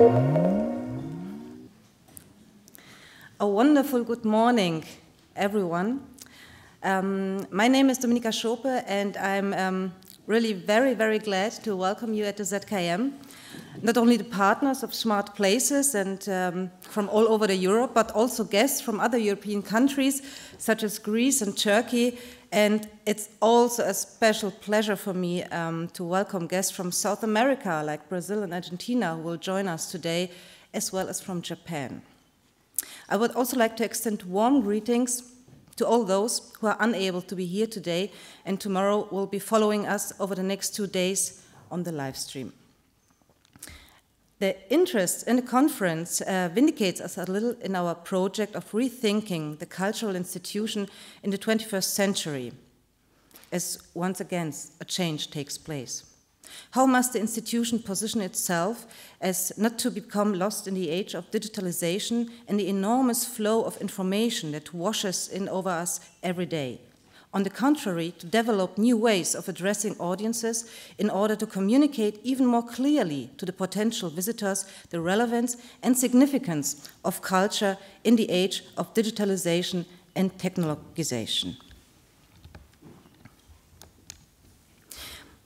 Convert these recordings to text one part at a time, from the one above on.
A wonderful good morning, everyone. Um, my name is Dominika Szope, and I'm um, really very, very glad to welcome you at the ZKM. Not only the partners of Smart Places and um, from all over the Europe, but also guests from other European countries, such as Greece and Turkey. And it's also a special pleasure for me um, to welcome guests from South America, like Brazil and Argentina, who will join us today, as well as from Japan. I would also like to extend warm greetings to all those who are unable to be here today and tomorrow will be following us over the next two days on the live stream. The interest in the conference uh, vindicates us a little in our project of rethinking the cultural institution in the 21st century, as once again a change takes place. How must the institution position itself as not to become lost in the age of digitalization and the enormous flow of information that washes in over us every day? On the contrary, to develop new ways of addressing audiences in order to communicate even more clearly to the potential visitors the relevance and significance of culture in the age of digitalization and technologization.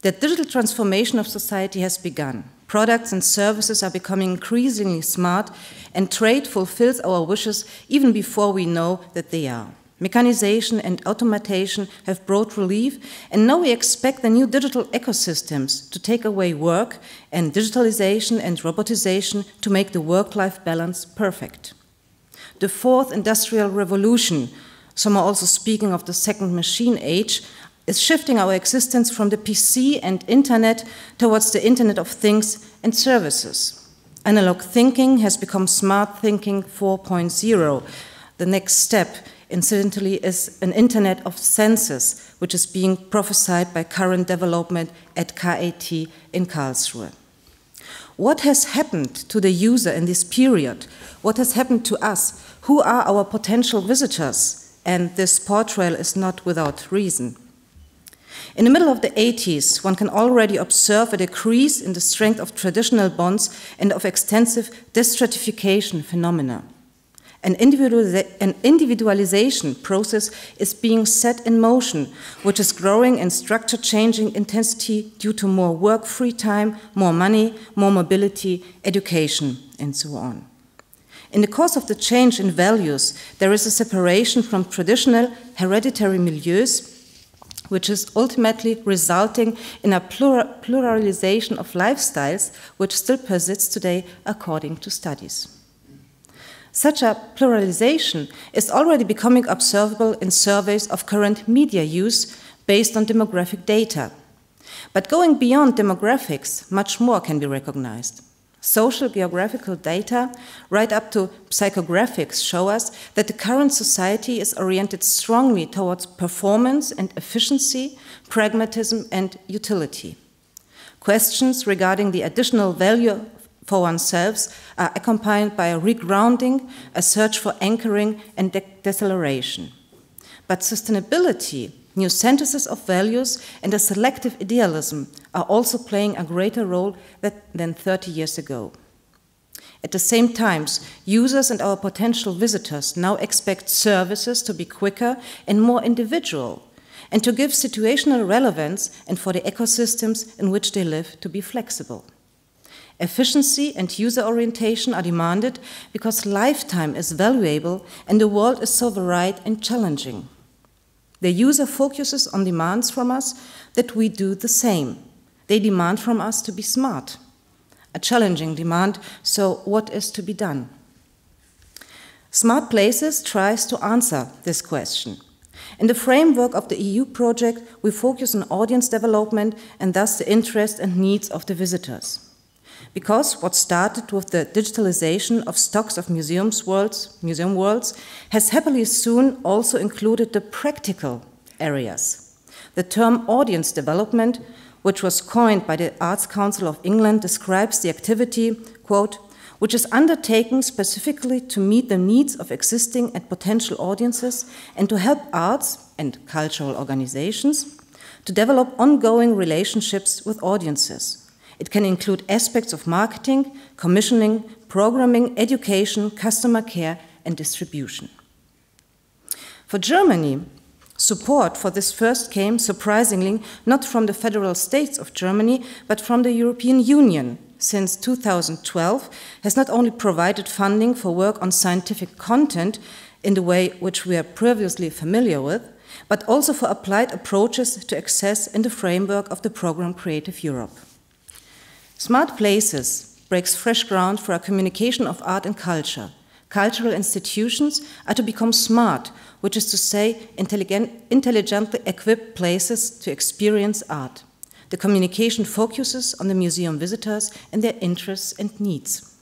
The digital transformation of society has begun. Products and services are becoming increasingly smart, and trade fulfills our wishes even before we know that they are. Mechanization and automation have brought relief, and now we expect the new digital ecosystems to take away work and digitalization and robotization to make the work life balance perfect. The fourth industrial revolution, some are also speaking of the second machine age, is shifting our existence from the PC and internet towards the Internet of Things and Services. Analog thinking has become smart thinking 4.0. The next step, incidentally, is an Internet of Senses, which is being prophesied by current development at KIT in Karlsruhe. What has happened to the user in this period? What has happened to us? Who are our potential visitors? And this portrayal is not without reason. In the middle of the 80s, one can already observe a decrease in the strength of traditional bonds and of extensive destratification phenomena. An, an, individualization process is being set in motion, which is growing in structure changing intensity due to more work free time, more money, more mobility, education, and so on. In the course of the change in values, there is a separation from traditional hereditary milieus which is ultimately resulting in a pluralization of lifestyles, which still persists today according to studies. Such a pluralization is already becoming observable in surveys of current media use based on demographic data. But going beyond demographics, much more can be recognized. Social geographical data, right up to psychographics, show us that the current society is oriented strongly towards performance and efficiency, pragmatism and utility. Questions regarding the additional value for oneself are accompanied by a regrounding, a search for anchoring and de deceleration. But sustainability New synthesis of values and a selective idealism are also playing a greater role than 30 years ago. At the same time, users and our potential visitors now expect services to be quicker and more individual, and to give situational relevance and for the ecosystems in which they live to be flexible. Efficiency and user orientation are demanded because lifetime is valuable and the world is so varied and challenging. The user focuses on demands from us that we do the same. They demand from us to be smart. A challenging demand, so what is to be done? Smart Places tries to answer this question. In the framework of the EU project, we focus on audience development and thus the interest and needs of the visitors. Because what started with the digitalization of stocks of museums worlds, museum worlds has happily soon also included the practical areas. The term audience development, which was coined by the Arts Council of England, describes the activity, quote, which is undertaken specifically to meet the needs of existing and potential audiences and to help arts and cultural organizations to develop ongoing relationships with audiences It can include aspects of marketing, commissioning, programming, education, customer care, and distribution. For Germany, support for this first came, surprisingly, not from the federal states of Germany, but from the European Union, since 2012 has not only provided funding for work on scientific content in the way which we are previously familiar with, but also for applied approaches to access in the framework of the program Creative Europe. Smart Places breaks fresh ground for a communication of art and culture. Cultural institutions are to become smart, which is to say, intelligently equipped places to experience art. The communication focuses on the museum visitors and their interests and needs.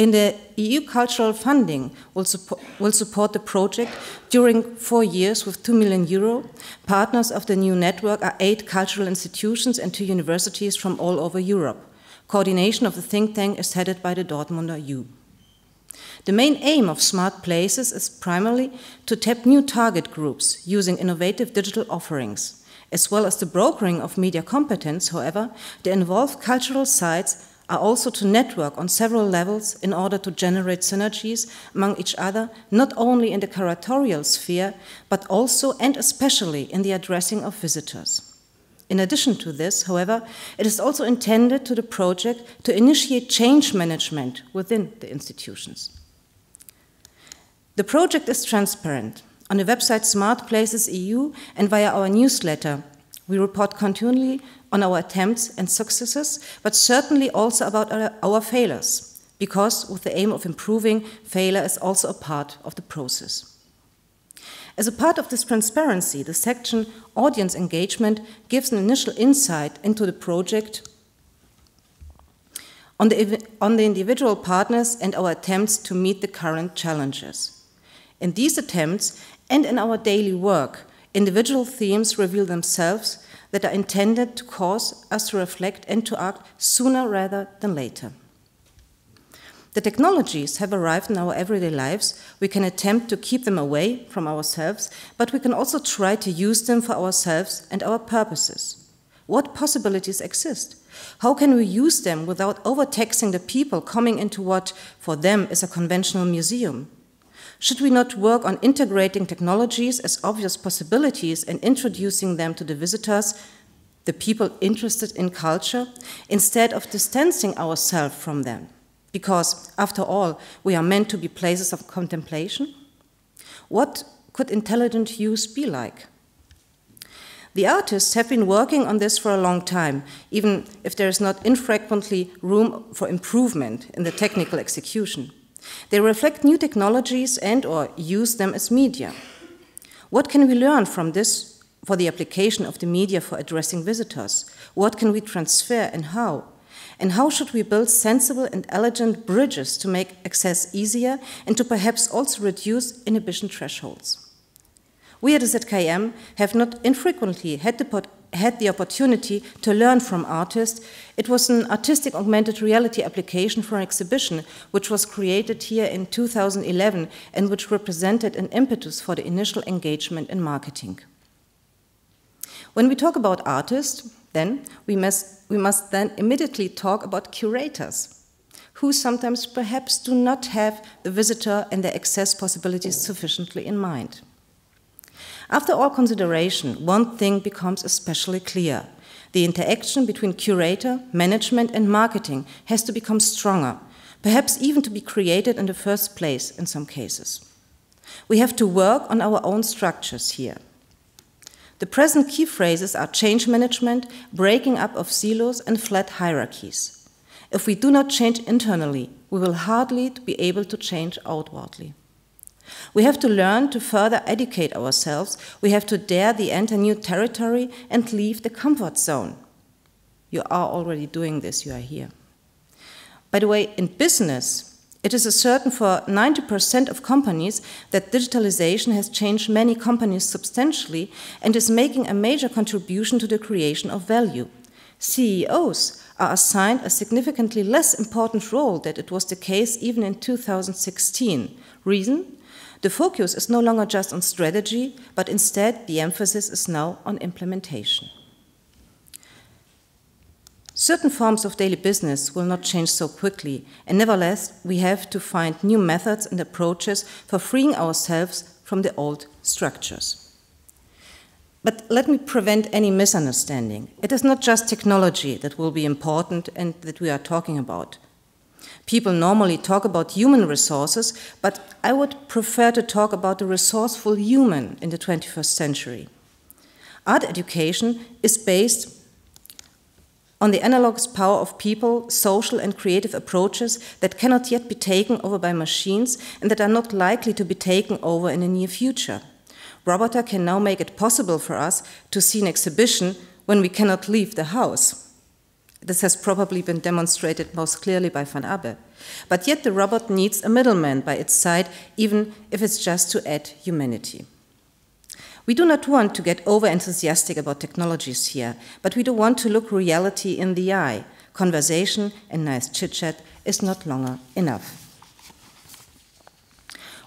In the EU cultural funding will support, will support the project during four years with 2 million euro. Partners of the new network are eight cultural institutions and two universities from all over Europe. Coordination of the think tank is headed by the Dortmunder U. The main aim of Smart Places is primarily to tap new target groups using innovative digital offerings. As well as the brokering of media competence, however, the involved cultural sites are also to network on several levels in order to generate synergies among each other, not only in the curatorial sphere, but also and especially in the addressing of visitors. In addition to this, however, it is also intended to the project to initiate change management within the institutions. The project is transparent. On the website Smart Places EU and via our newsletter, we report continually on our attempts and successes, but certainly also about our, our failures, because with the aim of improving, failure is also a part of the process. As a part of this transparency, the section Audience Engagement gives an initial insight into the project on the, on the individual partners and our attempts to meet the current challenges. In these attempts and in our daily work, individual themes reveal themselves that are intended to cause us to reflect and to act sooner rather than later. The technologies have arrived in our everyday lives. We can attempt to keep them away from ourselves, but we can also try to use them for ourselves and our purposes. What possibilities exist? How can we use them without overtaxing the people coming into what, for them, is a conventional museum? Should we not work on integrating technologies as obvious possibilities and introducing them to the visitors, the people interested in culture, instead of distancing ourselves from them? Because, after all, we are meant to be places of contemplation? What could intelligent use be like? The artists have been working on this for a long time, even if there is not infrequently room for improvement in the technical execution. They reflect new technologies and or use them as media. What can we learn from this for the application of the media for addressing visitors? What can we transfer and how? And how should we build sensible and elegant bridges to make access easier and to perhaps also reduce inhibition thresholds? We at ZKM have not infrequently had the had the opportunity to learn from artists. It was an artistic augmented reality application for an exhibition which was created here in 2011 and which represented an impetus for the initial engagement in marketing. When we talk about artists, then we must, we must then immediately talk about curators who sometimes perhaps do not have the visitor and their access possibilities sufficiently in mind. After all consideration, one thing becomes especially clear. The interaction between curator, management, and marketing has to become stronger, perhaps even to be created in the first place in some cases. We have to work on our own structures here. The present key phrases are change management, breaking up of silos, and flat hierarchies. If we do not change internally, we will hardly be able to change outwardly. We have to learn to further educate ourselves. We have to dare to enter new territory and leave the comfort zone. You are already doing this, you are here. By the way, in business, it is a certain for 90% of companies that digitalization has changed many companies substantially and is making a major contribution to the creation of value. CEOs are assigned a significantly less important role than it was the case even in 2016. Reason? The focus is no longer just on strategy, but instead the emphasis is now on implementation. Certain forms of daily business will not change so quickly, and nevertheless, we have to find new methods and approaches for freeing ourselves from the old structures. But let me prevent any misunderstanding. It is not just technology that will be important and that we are talking about. People normally talk about human resources, but I would prefer to talk about the resourceful human in the 21st century. Art education is based on the analogous power of people, social and creative approaches that cannot yet be taken over by machines and that are not likely to be taken over in the near future. Roboter can now make it possible for us to see an exhibition when we cannot leave the house. This has probably been demonstrated most clearly by Van Abbe. But yet the robot needs a middleman by its side, even if it's just to add humanity. We do not want to get over enthusiastic about technologies here, but we do want to look reality in the eye. Conversation and nice chit chat is not longer enough.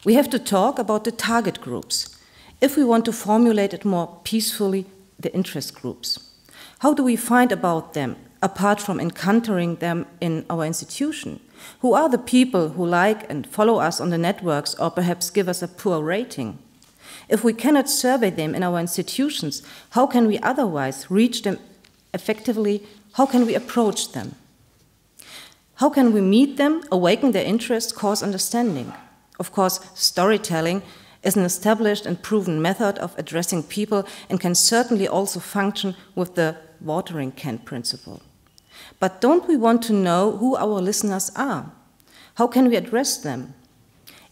We have to talk about the target groups. If we want to formulate it more peacefully, the interest groups. How do we find about them apart from encountering them in our institution? Who are the people who like and follow us on the networks or perhaps give us a poor rating? If we cannot survey them in our institutions, how can we otherwise reach them effectively? How can we approach them? How can we meet them, awaken their interest, cause understanding? Of course, storytelling is an established and proven method of addressing people and can certainly also function with the watering can principle. But don't we want to know who our listeners are? How can we address them?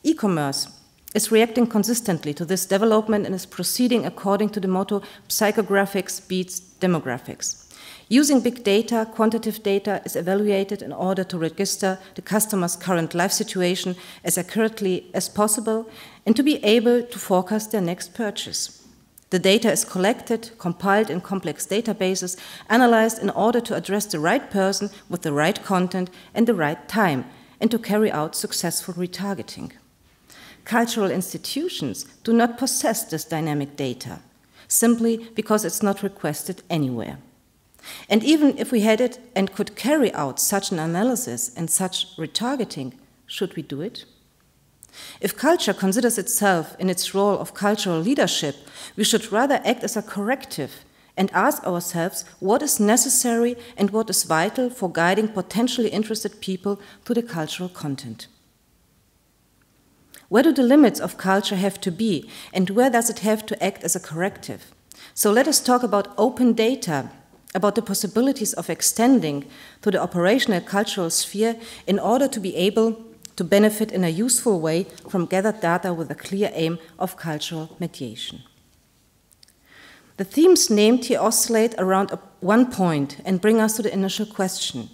E commerce is reacting consistently to this development and is proceeding according to the motto psychographics beats demographics. Using big data, quantitative data is evaluated in order to register the customer's current life situation as accurately as possible and to be able to forecast their next purchase. The data is collected, compiled in complex databases, analyzed in order to address the right person with the right content and the right time, and to carry out successful retargeting. Cultural institutions do not possess this dynamic data, simply because it's not requested anywhere. And even if we had it and could carry out such an analysis and such retargeting, should we do it? If culture considers itself in its role of cultural leadership, we should rather act as a corrective and ask ourselves what is necessary and what is vital for guiding potentially interested people to the cultural content. Where do the limits of culture have to be, and where does it have to act as a corrective? So let us talk about open data, about the possibilities of extending to the operational cultural sphere in order to be able to benefit in a useful way from gathered data with a clear aim of cultural mediation. The themes named here oscillate around one point and bring us to the initial question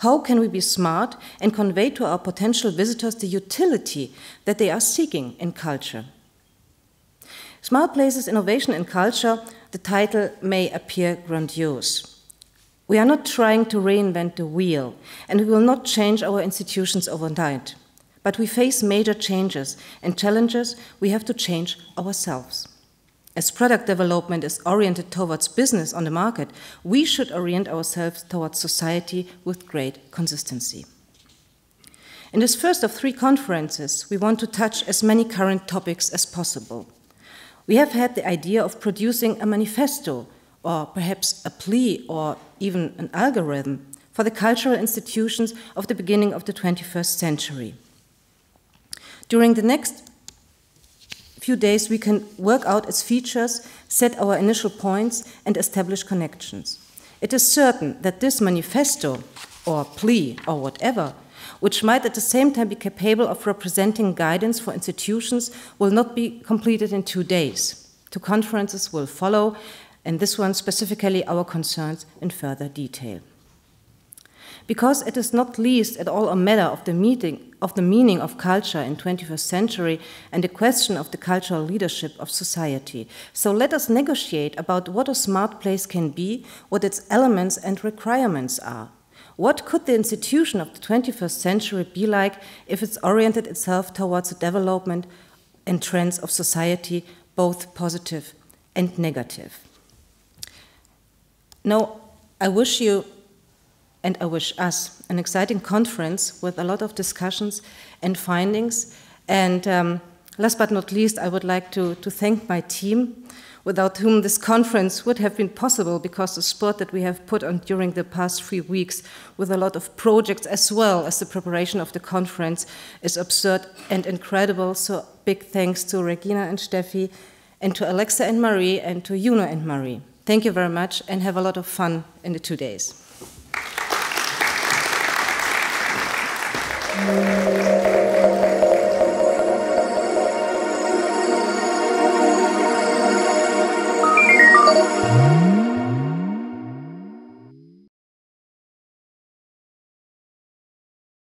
how can we be smart and convey to our potential visitors the utility that they are seeking in culture? Smart Places Innovation in Culture, the title may appear grandiose. We are not trying to reinvent the wheel, and we will not change our institutions overnight. But we face major changes and challenges we have to change ourselves. As product development is oriented towards business on the market, we should orient ourselves towards society with great consistency. In this first of three conferences, we want to touch as many current topics as possible. We have had the idea of producing a manifesto, or perhaps a plea, or even an algorithm for the cultural institutions of the beginning of the 21st century. During the next few days, we can work out its features, set our initial points, and establish connections. It is certain that this manifesto, or plea, or whatever, which might at the same time be capable of representing guidance for institutions, will not be completed in two days. Two conferences will follow, and this one specifically our concerns in further detail because it is not least at all a matter of the, meeting, of the meaning of culture in 21st century and the question of the cultural leadership of society. So let us negotiate about what a smart place can be, what its elements and requirements are. What could the institution of the 21st century be like if it's oriented itself towards the development and trends of society, both positive and negative? Now, I wish you and I wish us an exciting conference with a lot of discussions and findings. And um, last but not least, I would like to, to thank my team, without whom this conference would have been possible because the sport that we have put on during the past three weeks with a lot of projects as well as the preparation of the conference is absurd and incredible. So big thanks to Regina and Steffi and to Alexa and Marie and to Juno and Marie. Thank you very much and have a lot of fun in the two days.